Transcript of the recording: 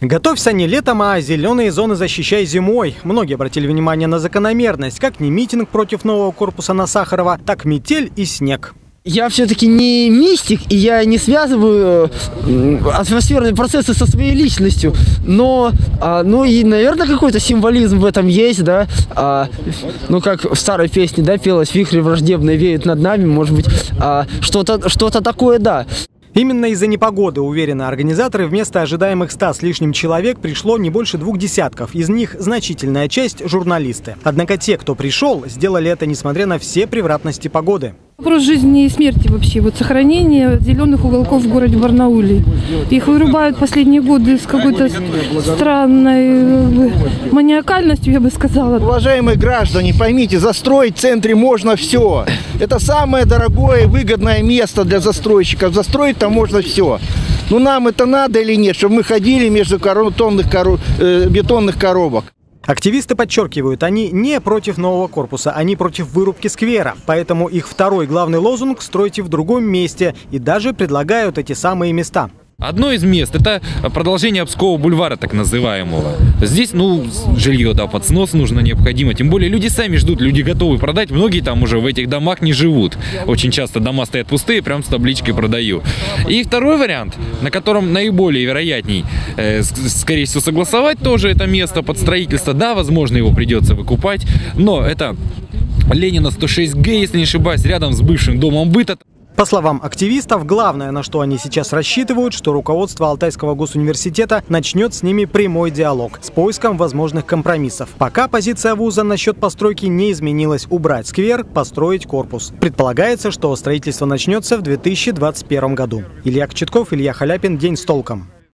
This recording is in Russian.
Готовься не летом, а зеленые зоны защищай зимой. Многие обратили внимание на закономерность. Как не митинг против нового корпуса на Сахарова, так метель и снег. Я все-таки не мистик, и я не связываю э, атмосферные процессы со своей личностью. Но, а, ну и, наверное, какой-то символизм в этом есть, да. А, ну, как в старой песне, да, пелось «Вихри враждебные веют над нами», может быть, а, что-то что такое, да. Именно из-за непогоды, уверены организаторы, вместо ожидаемых ста с лишним человек пришло не больше двух десятков. Из них значительная часть – журналисты. Однако те, кто пришел, сделали это несмотря на все превратности погоды. Вопрос жизни и смерти вообще. Вот сохранение зеленых уголков в городе Барнауле. Их вырубают последние годы с какой-то странной э, маниакальностью, я бы сказала. Уважаемые граждане, поймите, застроить в центре можно все. Это самое дорогое и выгодное место для застройщиков. Застроить там можно все. Ну нам это надо или нет, чтобы мы ходили между бетонных, кору... э, бетонных коробок? Активисты подчеркивают, они не против нового корпуса, они против вырубки сквера. Поэтому их второй главный лозунг «Стройте в другом месте» и даже предлагают эти самые места. Одно из мест – это продолжение Обского бульвара, так называемого. Здесь, ну, жилье, да, под снос нужно необходимо. Тем более люди сами ждут, люди готовы продать. Многие там уже в этих домах не живут. Очень часто дома стоят пустые, прям с табличкой «продаю». И второй вариант, на котором наиболее вероятней, э, скорее всего, согласовать тоже это место под строительство. Да, возможно, его придется выкупать, но это Ленина 106Г, если не ошибаюсь, рядом с бывшим домом быта. По словам активистов, главное, на что они сейчас рассчитывают, что руководство Алтайского госуниверситета начнет с ними прямой диалог с поиском возможных компромиссов. Пока позиция вуза насчет постройки не изменилась. Убрать сквер, построить корпус. Предполагается, что строительство начнется в 2021 году. Илья Кочетков, Илья Халяпин. День с толком.